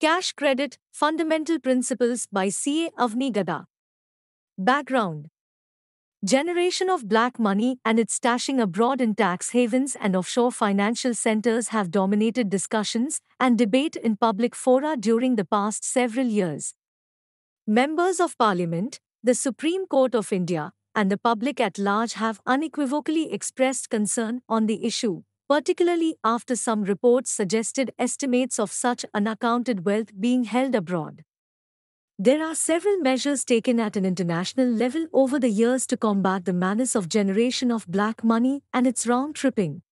Cash Credit Fundamental Principles by C.A. Avani Gada. Background Generation of black money and its stashing abroad in tax havens and offshore financial centers have dominated discussions and debate in public fora during the past several years. Members of Parliament, the Supreme Court of India, and the public at large have unequivocally expressed concern on the issue, particularly after some reports suggested estimates of such unaccounted wealth being held abroad. There are several measures taken at an international level over the years to combat the menace of generation of black money and its round tripping.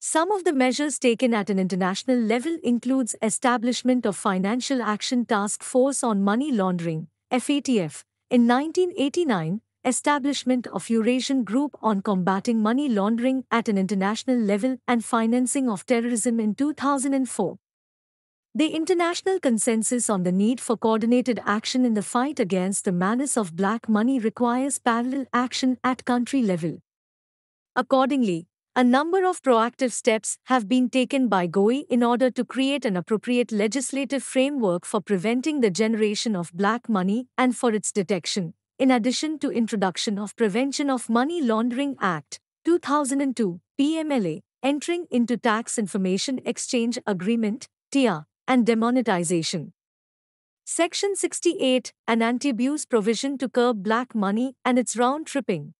Some of the measures taken at an international level includes establishment of Financial Action Task Force on Money Laundering, FATF, in 1989 establishment of Eurasian Group on Combating Money Laundering at an international level and financing of terrorism in 2004. The international consensus on the need for coordinated action in the fight against the menace of black money requires parallel action at country level. Accordingly, a number of proactive steps have been taken by GOI in order to create an appropriate legislative framework for preventing the generation of black money and for its detection, in addition to introduction of Prevention of Money Laundering Act 2002 PMLA entering into tax information exchange agreement TIEA and demonetization. Section 68 an anti-abuse provision to curb black money and its round tripping.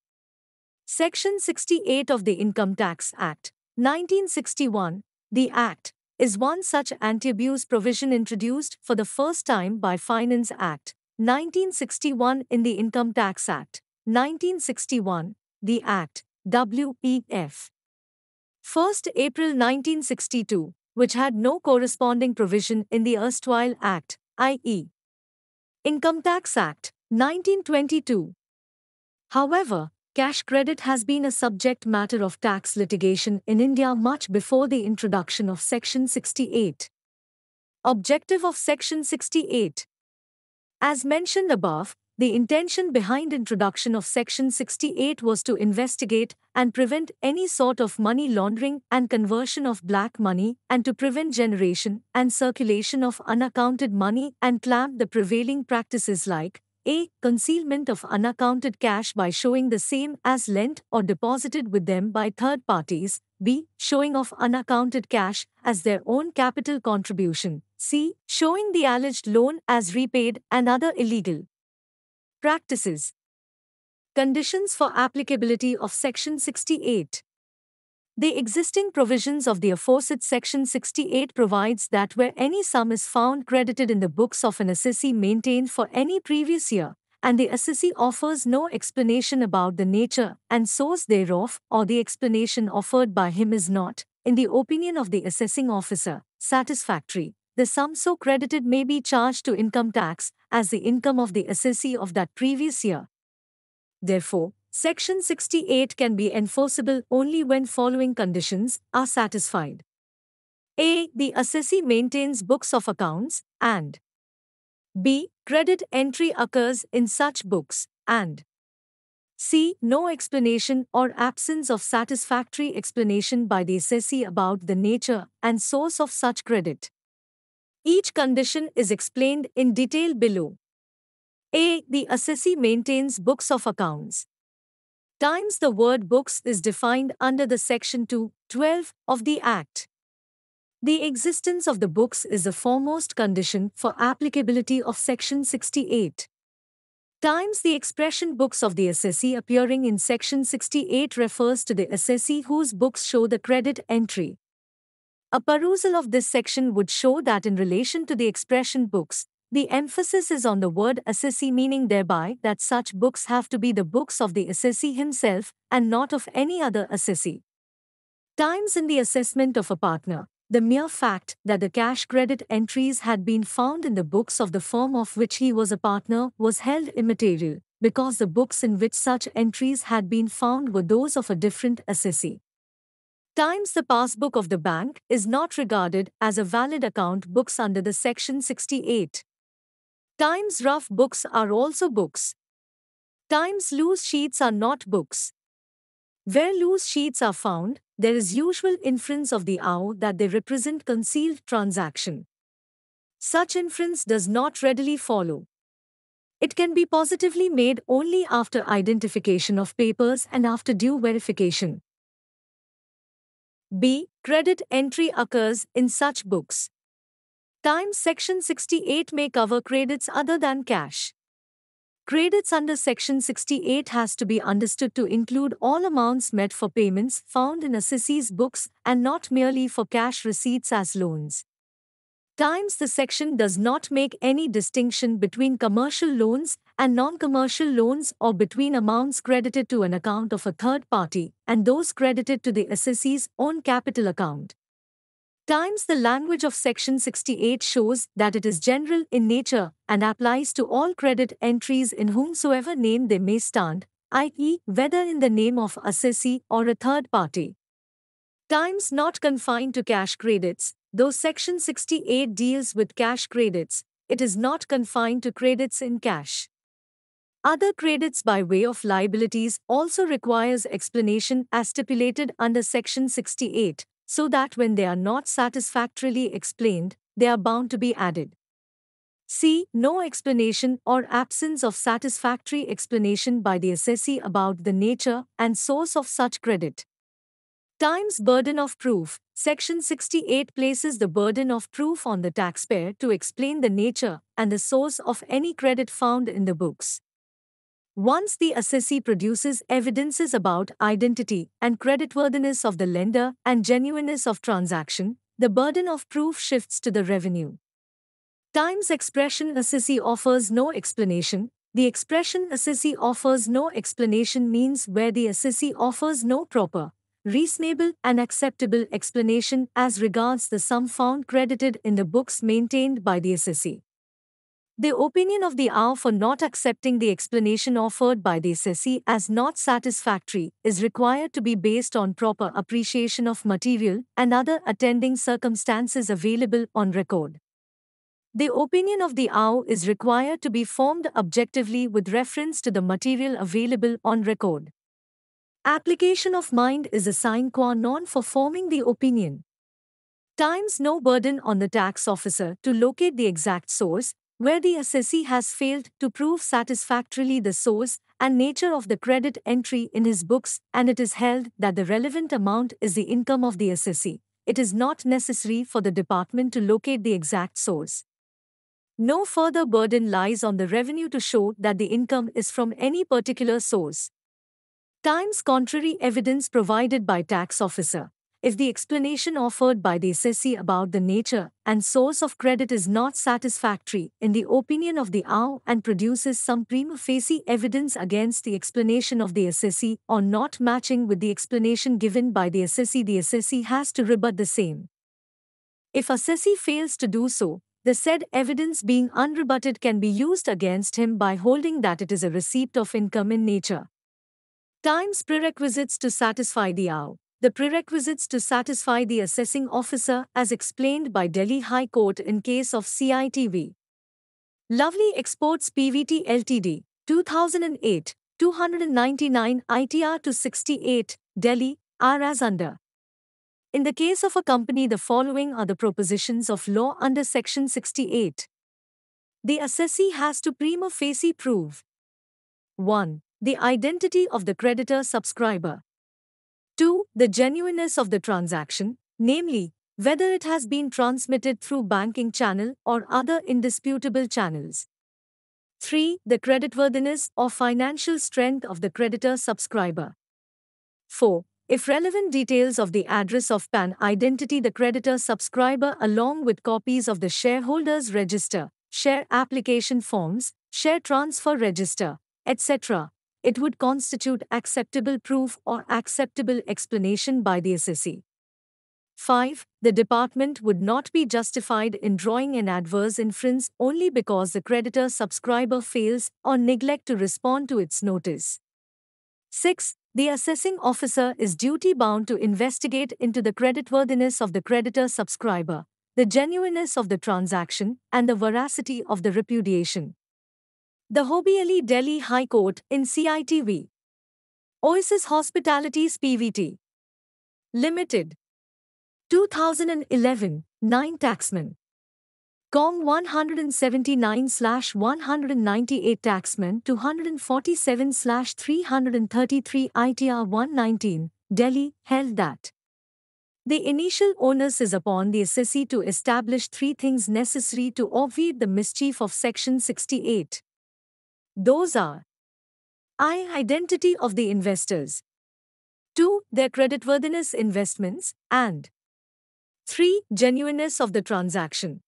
Section 68 of the Income Tax Act 1961 the act is one such anti-abuse provision introduced for the first time by Finance Act 1961 in the Income Tax Act, 1961, the Act, WEF. 1st April 1962, which had no corresponding provision in the erstwhile Act, i.e. Income Tax Act, 1922. However, cash credit has been a subject matter of tax litigation in India much before the introduction of Section 68. Objective of Section 68 as mentioned above, the intention behind introduction of Section 68 was to investigate and prevent any sort of money laundering and conversion of black money and to prevent generation and circulation of unaccounted money and clamp the prevailing practices like a. Concealment of unaccounted cash by showing the same as lent or deposited with them by third parties. B. Showing of unaccounted cash as their own capital contribution. C. Showing the alleged loan as repaid and other illegal practices. Conditions for applicability of Section 68. The existing provisions of the aforesaid Section 68 provides that where any sum is found credited in the books of an assessee maintained for any previous year, and the assessee offers no explanation about the nature and source thereof, or the explanation offered by him is not, in the opinion of the assessing officer, satisfactory, the sum so credited may be charged to income tax as the income of the assessee of that previous year. Therefore, Section 68 can be enforceable only when following conditions are satisfied. A. The assessee maintains books of accounts, and B. Credit entry occurs in such books, and C. No explanation or absence of satisfactory explanation by the assessee about the nature and source of such credit. Each condition is explained in detail below. A. The assessee maintains books of accounts times the word books is defined under the section 212 of the Act. The existence of the books is the foremost condition for applicability of section 68. Times the expression books of the assessee appearing in section 68 refers to the assessee whose books show the credit entry. A perusal of this section would show that in relation to the expression books, the emphasis is on the word assessee, meaning thereby that such books have to be the books of the assessee himself and not of any other assessee. Times in the assessment of a partner, the mere fact that the cash credit entries had been found in the books of the firm of which he was a partner was held immaterial, because the books in which such entries had been found were those of a different assessee. Times the passbook of the bank is not regarded as a valid account books under the section 68. Times rough books are also books. Times loose sheets are not books. Where loose sheets are found, there is usual inference of the AO that they represent concealed transaction. Such inference does not readily follow. It can be positively made only after identification of papers and after due verification. B. Credit entry occurs in such books. Times Section 68 may cover credits other than cash. Credits under Section 68 has to be understood to include all amounts met for payments found in a assessee's books and not merely for cash receipts as loans. Times the section does not make any distinction between commercial loans and non-commercial loans or between amounts credited to an account of a third party and those credited to the assessee's own capital account. Times the language of section 68 shows that it is general in nature and applies to all credit entries in whomsoever name they may stand, i.e., whether in the name of a assessee or a third party. Times not confined to cash credits, though Section 68 deals with cash credits, it is not confined to credits in cash. Other credits by way of liabilities also requires explanation as stipulated under Section 68, so that when they are not satisfactorily explained, they are bound to be added. C. No explanation or absence of satisfactory explanation by the assessee about the nature and source of such credit. Times burden of proof. Section 68 places the burden of proof on the taxpayer to explain the nature and the source of any credit found in the books. Once the assessee produces evidences about identity and creditworthiness of the lender and genuineness of transaction, the burden of proof shifts to the revenue. Times expression assessee offers no explanation. The expression assessee offers no explanation means where the assessee offers no proper, reasonable and acceptable explanation as regards the sum found credited in the books maintained by the assessee. The opinion of the AO for not accepting the explanation offered by the assessee as not satisfactory is required to be based on proper appreciation of material and other attending circumstances available on record. The opinion of the AO is required to be formed objectively with reference to the material available on record. Application of mind is a sine qua non for forming the opinion. Times no burden on the tax officer to locate the exact source, where the assessee has failed to prove satisfactorily the source and nature of the credit entry in his books and it is held that the relevant amount is the income of the assessee. It is not necessary for the department to locate the exact source. No further burden lies on the revenue to show that the income is from any particular source. Times contrary evidence provided by tax officer. If the explanation offered by the assessee about the nature and source of credit is not satisfactory in the opinion of the AO and produces some prima facie evidence against the explanation of the assessee or not matching with the explanation given by the assessee, the assessee has to rebut the same. If assessee fails to do so, the said evidence being unrebutted can be used against him by holding that it is a receipt of income in nature. Times prerequisites to satisfy the AO. The prerequisites to satisfy the assessing officer as explained by Delhi High Court in case of CITV. Lovely Exports PVT Ltd. 2008 299 ITR to 68 Delhi are as under. In the case of a company the following are the propositions of law under section 68. The assessee has to prima facie prove 1 the identity of the creditor subscriber. 2. The genuineness of the transaction, namely, whether it has been transmitted through banking channel or other indisputable channels. 3. The creditworthiness or financial strength of the creditor subscriber. 4. If relevant details of the address of PAN identity the creditor subscriber along with copies of the shareholders register, share application forms, share transfer register, etc it would constitute acceptable proof or acceptable explanation by the assessee. 5. The department would not be justified in drawing an adverse inference only because the creditor subscriber fails or neglect to respond to its notice. 6. The assessing officer is duty bound to investigate into the creditworthiness of the creditor subscriber, the genuineness of the transaction, and the veracity of the repudiation. The Hobby Delhi High Court in CITV. Oasis Hospitalities PVT. Limited. 2011, 9 Taxman. COM 179 198 Taxman 247 333 ITR 119, Delhi, held that the initial onus is upon the assessee to establish three things necessary to obviate the mischief of Section 68. Those are I. Identity of the investors, 2. Their creditworthiness investments, and 3. Genuineness of the transaction.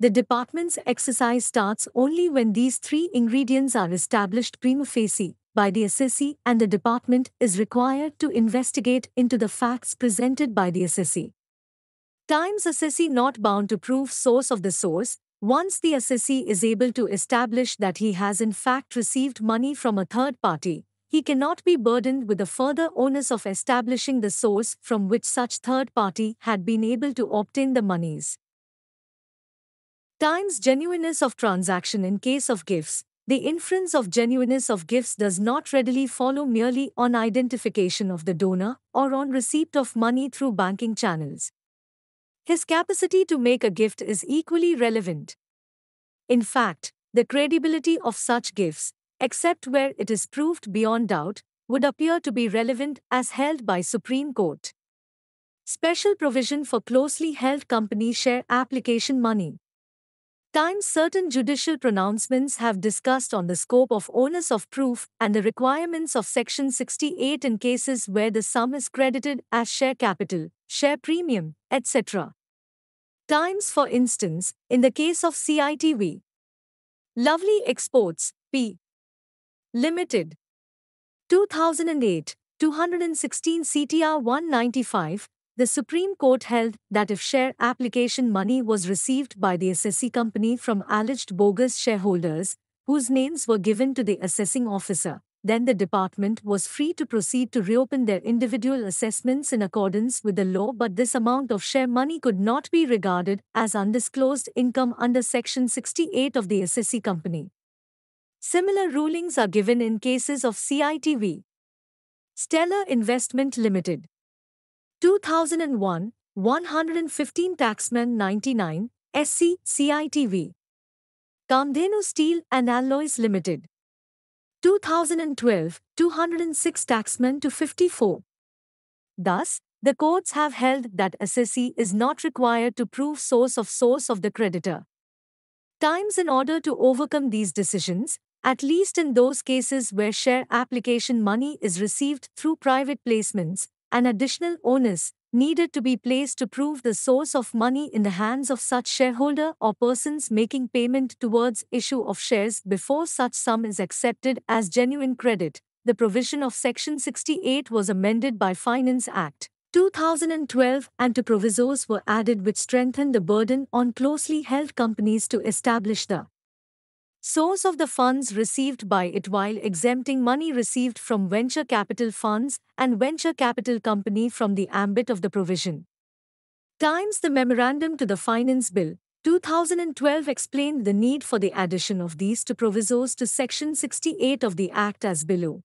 The department's exercise starts only when these three ingredients are established prima facie by the assessee and the department is required to investigate into the facts presented by the assessee. Times assessee not bound to prove source of the source, once the assessee is able to establish that he has in fact received money from a third party, he cannot be burdened with the further onus of establishing the source from which such third party had been able to obtain the monies. Times genuineness of transaction in case of gifts. The inference of genuineness of gifts does not readily follow merely on identification of the donor or on receipt of money through banking channels. His capacity to make a gift is equally relevant. In fact, the credibility of such gifts, except where it is proved beyond doubt, would appear to be relevant as held by Supreme Court. Special provision for closely held company share application money times certain judicial pronouncements have discussed on the scope of onus of proof and the requirements of Section 68 in cases where the sum is credited as share capital, share premium, etc. Times, for instance, in the case of CITV. Lovely Exports, P. Limited. 2008, 216 CTR 195, the Supreme Court held that if share application money was received by the assessee company from alleged bogus shareholders, whose names were given to the assessing officer, then the department was free to proceed to reopen their individual assessments in accordance with the law, but this amount of share money could not be regarded as undisclosed income under Section 68 of the assessee company. Similar rulings are given in cases of CITV. Stellar Investment Limited 2001, 115 Taxman 99, SC, CITV. Kamdhenu Steel and Alloys Limited. 2012, 206 Taxman to 54. Thus, the courts have held that assessee is not required to prove source of source of the creditor. Times in order to overcome these decisions, at least in those cases where share application money is received through private placements, an additional onus needed to be placed to prove the source of money in the hands of such shareholder or persons making payment towards issue of shares before such sum is accepted as genuine credit. The provision of Section 68 was amended by Finance Act 2012 and two provisos were added which strengthened the burden on closely held companies to establish the source of the funds received by it while exempting money received from venture capital funds and venture capital company from the ambit of the provision. Times the memorandum to the Finance Bill 2012 explained the need for the addition of these two provisos to Section 68 of the Act as below.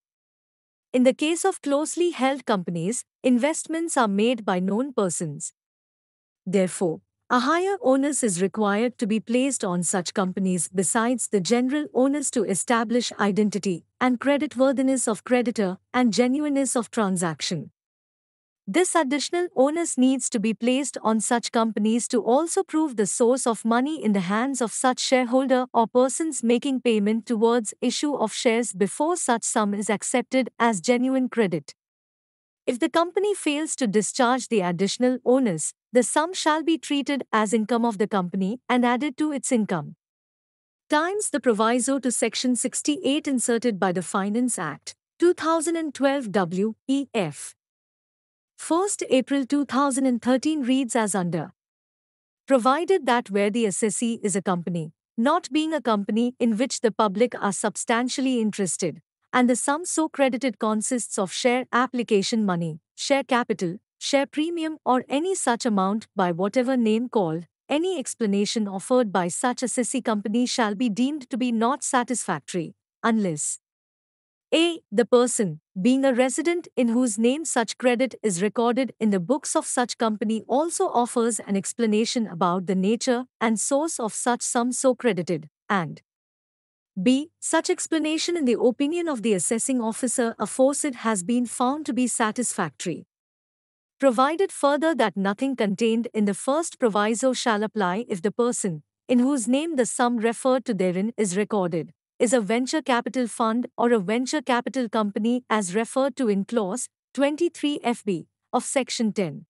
In the case of closely held companies, investments are made by known persons. Therefore, a higher onus is required to be placed on such companies besides the general onus to establish identity and creditworthiness of creditor and genuineness of transaction. This additional onus needs to be placed on such companies to also prove the source of money in the hands of such shareholder or persons making payment towards issue of shares before such sum is accepted as genuine credit. If the company fails to discharge the additional onus, the sum shall be treated as income of the company and added to its income. Times the proviso to Section 68 inserted by the Finance Act, 2012 W.E.F. 1st April 2013 reads as under. Provided that where the assessee is a company, not being a company in which the public are substantially interested, and the sum so credited consists of share application money, share capital, share premium, or any such amount by whatever name called, any explanation offered by such a assessee company shall be deemed to be not satisfactory, unless a. The person, being a resident in whose name such credit is recorded in the books of such company also offers an explanation about the nature and source of such sum so credited, and b. Such explanation in the opinion of the assessing officer aforesaid has been found to be satisfactory. Provided further that nothing contained in the first proviso shall apply if the person, in whose name the sum referred to therein is recorded, is a venture capital fund or a venture capital company as referred to in clause 23 FB of section 10.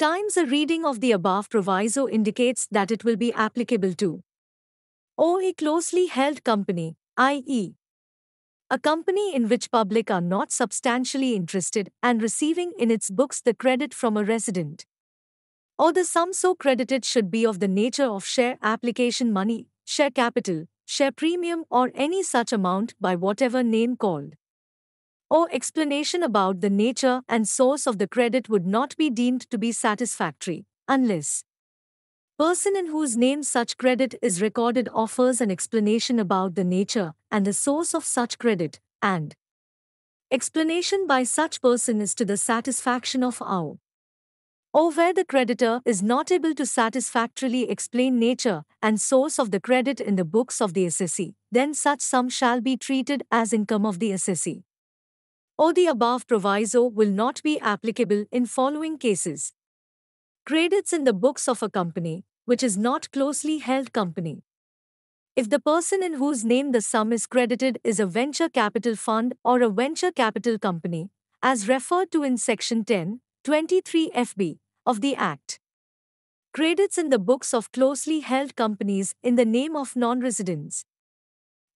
Times a reading of the above proviso indicates that it will be applicable to or a closely held company, i.e., a company in which public are not substantially interested and receiving in its books the credit from a resident. Or the sum so credited should be of the nature of share application money, share capital, share premium, or any such amount by whatever name called. Or explanation about the nature and source of the credit would not be deemed to be satisfactory, unless Person in whose name such credit is recorded offers an explanation about the nature and the source of such credit, and explanation by such person is to the satisfaction of our or where the creditor is not able to satisfactorily explain nature and source of the credit in the books of the assessee, then such sum shall be treated as income of the assessee. Or the above proviso will not be applicable in following cases. Credits in the books of a company, which is not closely held company. If the person in whose name the sum is credited is a venture capital fund or a venture capital company, as referred to in Section 10, 23 FB of the Act. Credits in the books of closely held companies in the name of non residents.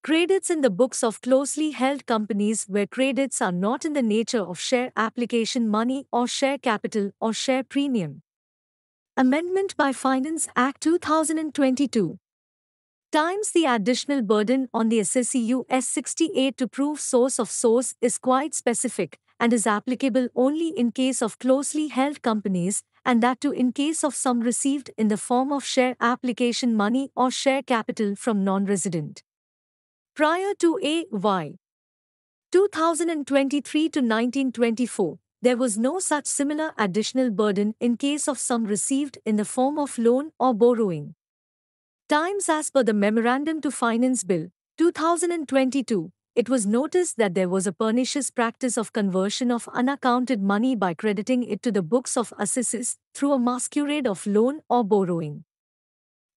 Credits in the books of closely held companies where credits are not in the nature of share application money or share capital or share premium. Amendment by Finance Act 2022 times the additional burden on the assessee US 68 to prove source of source is quite specific and is applicable only in case of closely held companies and that too in case of sum received in the form of share application money or share capital from non-resident. Prior to A.Y. 2023 to 1924, there was no such similar additional burden in case of sum received in the form of loan or borrowing. Times as per the Memorandum to Finance Bill, 2022, it was noticed that there was a pernicious practice of conversion of unaccounted money by crediting it to the books of assesses through a masquerade of loan or borrowing.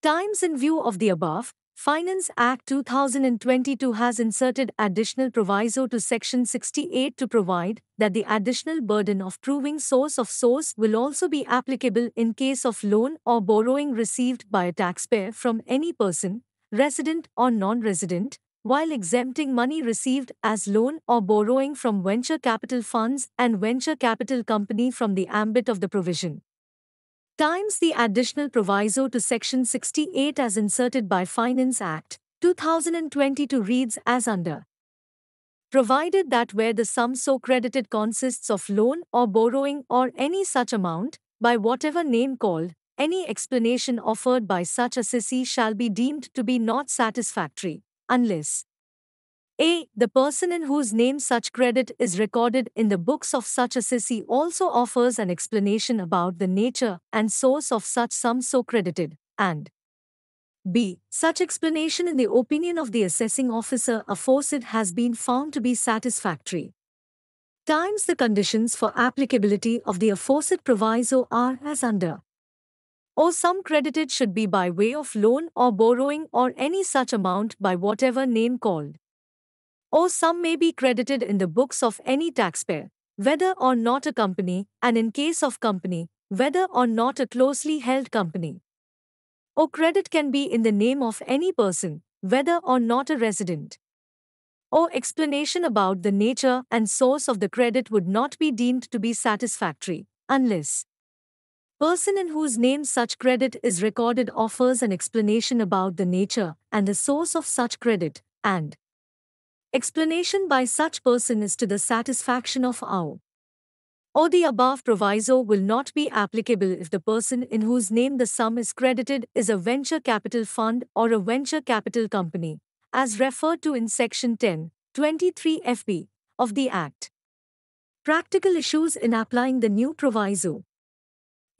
Times in view of the above, Finance Act 2022 has inserted additional proviso to Section 68 to provide that the additional burden of proving source of source will also be applicable in case of loan or borrowing received by a taxpayer from any person, resident or non-resident, while exempting money received as loan or borrowing from venture capital funds and venture capital company from the ambit of the provision times the additional proviso to Section 68 as inserted by Finance Act 2022 reads as under. Provided that where the sum so credited consists of loan or borrowing or any such amount, by whatever name called, any explanation offered by such a assessee shall be deemed to be not satisfactory, unless a. The person in whose name such credit is recorded in the books of such assessee also offers an explanation about the nature and source of such sum so credited, and b. Such explanation in the opinion of the assessing officer aforesaid has been found to be satisfactory. Times the conditions for applicability of the aforesaid proviso are as under. Or sum credited should be by way of loan or borrowing or any such amount by whatever name called or some may be credited in the books of any taxpayer, whether or not a company, and in case of company, whether or not a closely held company. Or credit can be in the name of any person, whether or not a resident. Or explanation about the nature and source of the credit would not be deemed to be satisfactory, unless person in whose name such credit is recorded offers an explanation about the nature and the source of such credit, and Explanation by such person is to the satisfaction of our or the above proviso will not be applicable if the person in whose name the sum is credited is a venture capital fund or a venture capital company, as referred to in Section 10, 23 FB of the Act. Practical issues in applying the new proviso.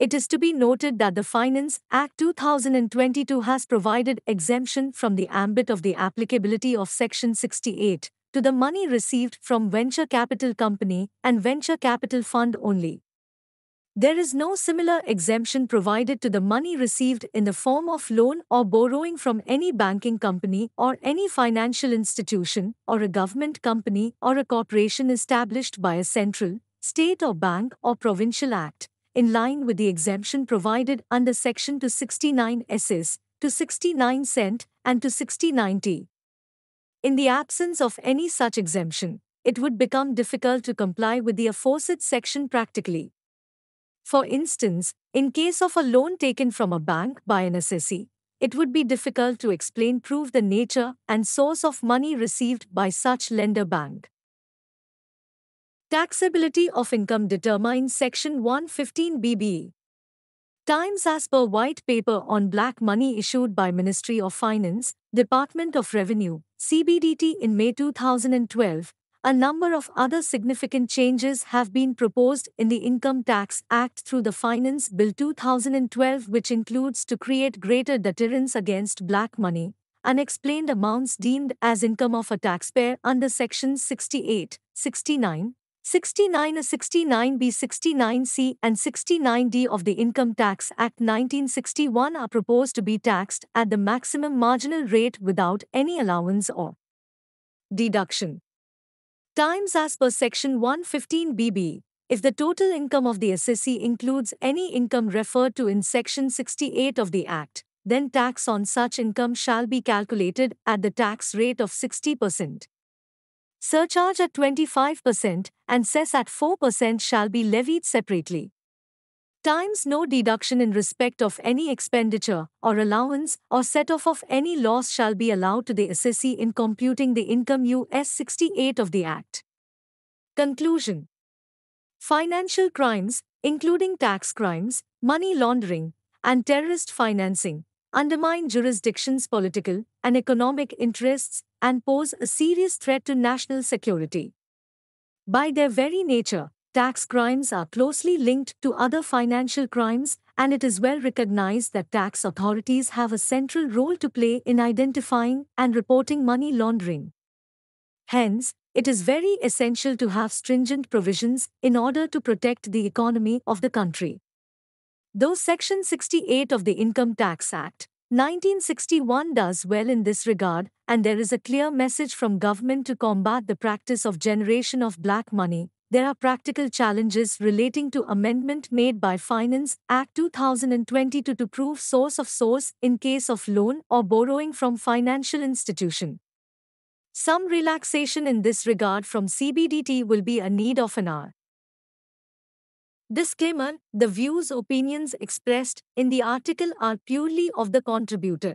It is to be noted that the Finance Act 2022 has provided exemption from the ambit of the applicability of Section 68 to the money received from venture capital company and venture capital fund only. There is no similar exemption provided to the money received in the form of loan or borrowing from any banking company or any financial institution or a government company or a corporation established by a central, state or bank or provincial act, in line with the exemption provided under Section 269 SS, 269 ST, and 269T. In the absence of any such exemption, it would become difficult to comply with the aforesaid section practically. For instance, in case of a loan taken from a bank by an assessee, it would be difficult to explain prove the nature and source of money received by such lender bank. Taxability of income determines Section 115 BBE. Times as per white paper on black money issued by Ministry of Finance, Department of Revenue, CBDT in May 2012, a number of other significant changes have been proposed in the Income Tax Act through the Finance Bill 2012, which includes to create greater deterrence against black money, unexplained amounts deemed as income of a taxpayer under Sections 68, 69, 69A, 69B, 69C, and 69D of the Income Tax Act 1961 are proposed to be taxed at the maximum marginal rate without any allowance or deduction. Times as per Section 115 BB, if the total income of the assessee includes any income referred to in Section 68 of the Act, then tax on such income shall be calculated at the tax rate of 60%. Surcharge at 25% and cess at 4% shall be levied separately times no deduction in respect of any expenditure or allowance or set-off of any loss shall be allowed to the assessee in computing the income US 68 of the Act. Conclusion Financial crimes, including tax crimes, money laundering, and terrorist financing, undermine jurisdictions' political and economic interests and pose a serious threat to national security. By their very nature, tax crimes are closely linked to other financial crimes, and it is well recognized that tax authorities have a central role to play in identifying and reporting money laundering. Hence, it is very essential to have stringent provisions in order to protect the economy of the country. Though Section 68 of the Income Tax Act 1961 does well in this regard, and there is a clear message from government to combat the practice of generation of black money, there are practical challenges relating to amendment made by Finance Act 2022 to prove source of source in case of loan or borrowing from financial institution. Some relaxation in this regard from CBDT will be a need of an hour. Disclaimer The views opinions expressed in the article are purely of the contributor.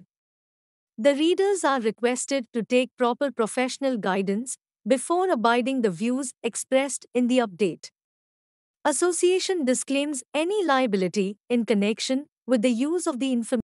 The readers are requested to take proper professional guidance before abiding the views expressed in the update. Association disclaims any liability in connection with the use of the information